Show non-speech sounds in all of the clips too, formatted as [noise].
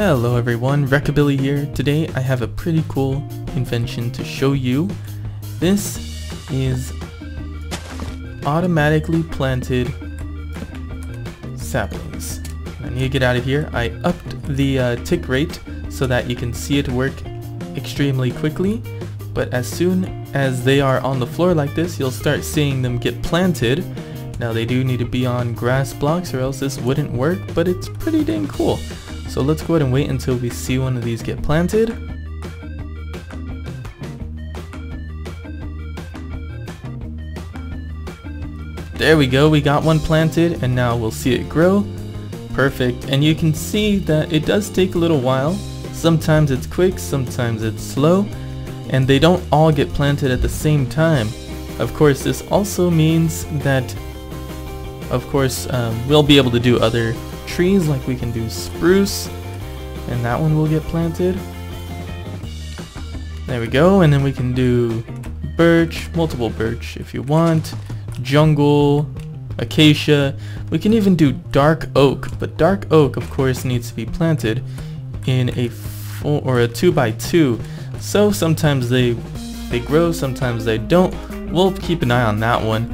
Hello everyone, Recabilly here. Today I have a pretty cool invention to show you. This is automatically planted saplings. I need to get out of here. I upped the uh, tick rate so that you can see it work extremely quickly. But as soon as they are on the floor like this, you'll start seeing them get planted. Now they do need to be on grass blocks or else this wouldn't work, but it's pretty dang cool. So let's go ahead and wait until we see one of these get planted. There we go, we got one planted and now we'll see it grow. Perfect, and you can see that it does take a little while. Sometimes it's quick, sometimes it's slow, and they don't all get planted at the same time. Of course, this also means that, of course, um, we'll be able to do other trees like we can do spruce and that one will get planted. There we go and then we can do birch multiple birch if you want jungle acacia. We can even do dark oak but dark oak of course needs to be planted in a four or a two by two. So sometimes they they grow sometimes they don't. We'll keep an eye on that one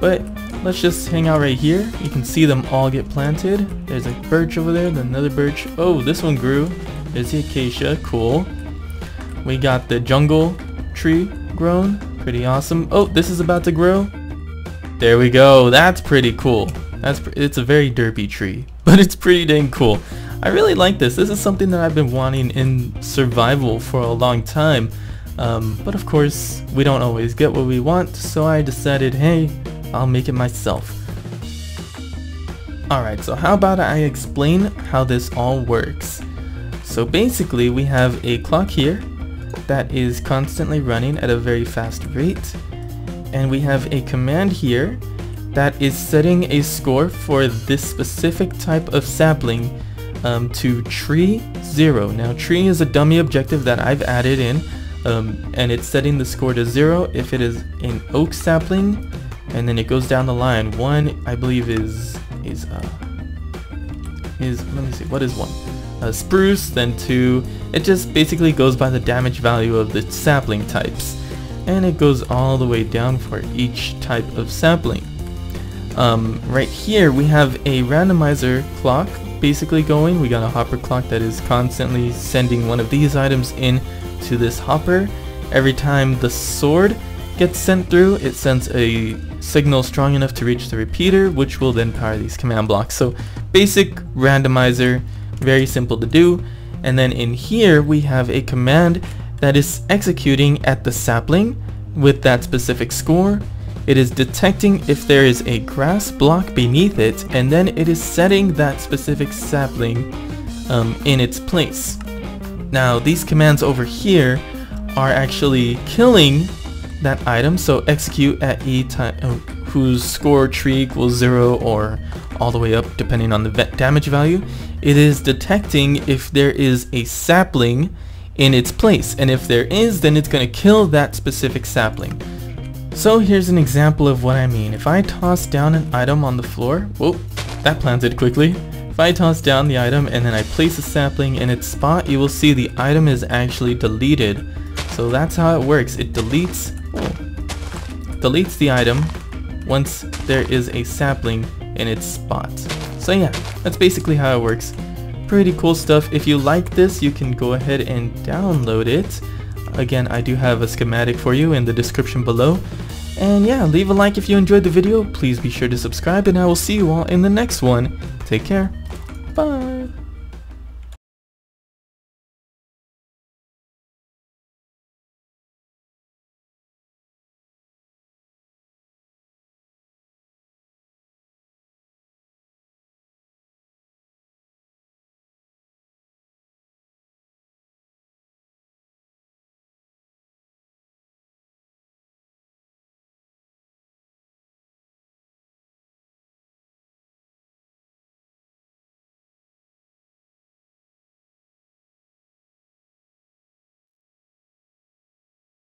but Let's just hang out right here. You can see them all get planted. There's a birch over there, then another birch. Oh, this one grew. There's the acacia, cool. We got the jungle tree grown, pretty awesome. Oh, this is about to grow. There we go, that's pretty cool. That's It's a very derpy tree, [laughs] but it's pretty dang cool. I really like this. This is something that I've been wanting in survival for a long time. Um, but of course, we don't always get what we want, so I decided, hey, I'll make it myself. Alright, so how about I explain how this all works. So basically we have a clock here that is constantly running at a very fast rate and we have a command here that is setting a score for this specific type of sapling um, to tree 0. Now tree is a dummy objective that I've added in um, and it's setting the score to 0 if it is an oak sapling and then it goes down the line. One, I believe, is is uh is let me see, what is one? Uh, spruce. Then two, it just basically goes by the damage value of the sapling types, and it goes all the way down for each type of sapling. Um, right here we have a randomizer clock basically going. We got a hopper clock that is constantly sending one of these items in to this hopper. Every time the sword gets sent through, it sends a signal strong enough to reach the repeater, which will then power these command blocks. So basic randomizer, very simple to do. And then in here, we have a command that is executing at the sapling with that specific score. It is detecting if there is a grass block beneath it, and then it is setting that specific sapling um, in its place. Now, these commands over here are actually killing that item. So execute at e time uh, whose score tree equals zero or all the way up depending on the damage value. It is detecting if there is a sapling in its place and if there is then it's going to kill that specific sapling. So here's an example of what I mean. If I toss down an item on the floor, whoa, that planted quickly. If I toss down the item and then I place a sapling in its spot, you will see the item is actually deleted. So that's how it works. It deletes deletes the item once there is a sapling in its spot. So yeah, that's basically how it works. Pretty cool stuff. If you like this, you can go ahead and download it. Again, I do have a schematic for you in the description below. And yeah, leave a like if you enjoyed the video. Please be sure to subscribe and I will see you all in the next one. Take care. Bye.